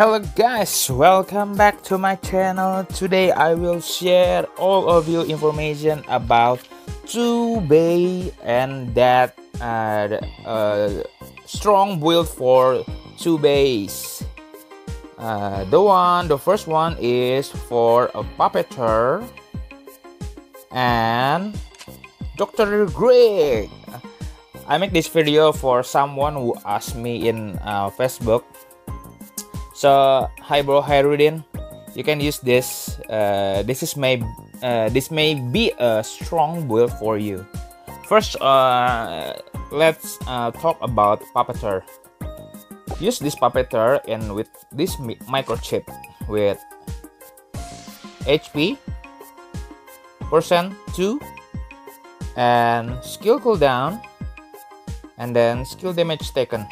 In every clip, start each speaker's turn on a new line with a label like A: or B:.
A: Hello guys, welcome back to my channel. Today I will share all of you information about 2bay and that uh, uh, strong build for 2bays. Uh, the one, the first one is for a puppeteer and Dr. Greek. I make this video for someone who asked me in uh, Facebook so hi bro hi Rudin. You can use this uh, this is may uh, this may be a strong build for you. First uh, let's uh, talk about puppeteer. Use this puppeteer and with this microchip with HP percent 2 and skill cooldown and then skill damage taken.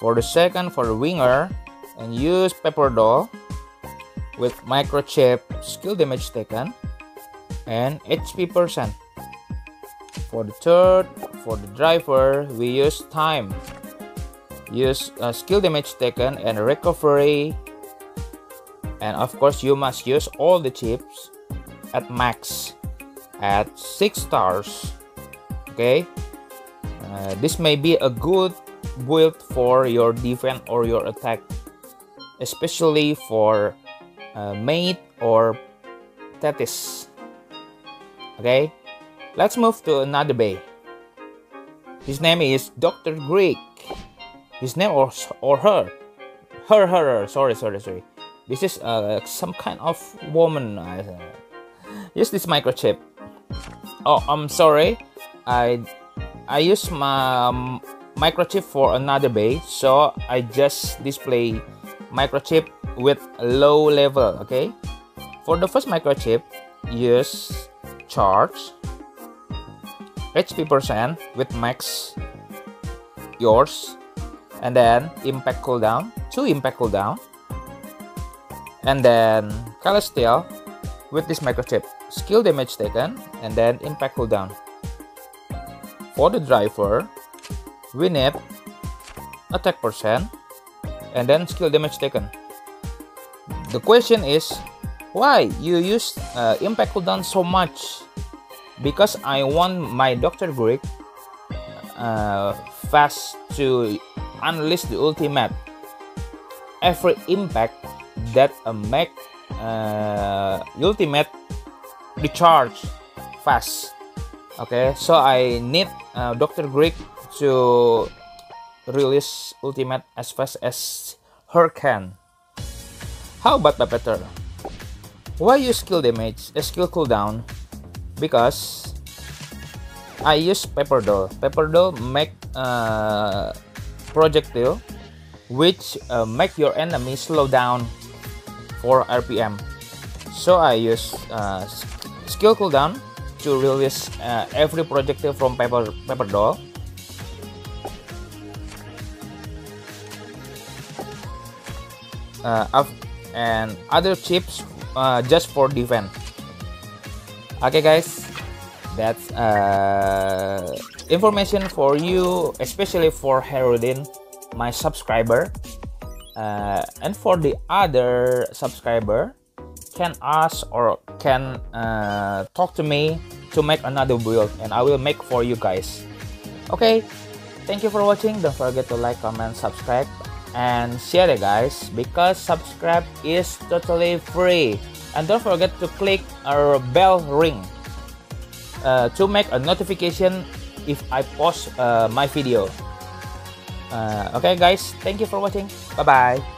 A: For the second for the winger and use Pepper Doll with microchip skill damage taken and HP percent. For the third, for the driver, we use time. Use uh, skill damage taken and recovery. And of course, you must use all the chips at max at 6 stars. Okay? Uh, this may be a good build for your defense or your attack especially for uh, mate or Tethys. Okay, let's move to another bay. His name is Dr. Greek. His name or, or her. Her, her, her. Sorry, sorry, sorry. This is uh, some kind of woman. Uh, use this microchip. Oh, I'm sorry. I I use my um, microchip for another bay, so I just display microchip with low level okay? For the first microchip use charge HP percent with max yours and then impact cooldown two impact cooldown and then Celestial with this microchip. Skill damage taken and then impact cooldown. For the driver we need attack percent and then skill damage taken. The question is, why you use uh, impact cooldown so much? Because I want my Dr. Greek uh, fast to unleash the ultimate. Every impact that uh, make uh, ultimate recharge fast. Okay, so I need uh, Dr. Greek to release ultimate as fast as her can. How about Puppeteer? Why use skill damage, a skill cooldown? Because I use Pepper Doll. Pepper Doll make uh, projectile which uh, make your enemy slow down for RPM. So I use uh, skill cooldown to release uh, every projectile from Pepper, Pepper Doll and other chips uh, just for defense. Okay guys. That's uh, information for you especially for Herudin my subscriber. Uh, and for the other subscriber can ask or can uh, talk to me to make another build and I will make for you guys. Okay. Thank you for watching. Don't forget to like comment subscribe and share it guys because subscribe is totally free. And don't forget to click our bell ring uh, to make a notification if I post uh, my video. Uh, okay guys thank you for watching. Bye bye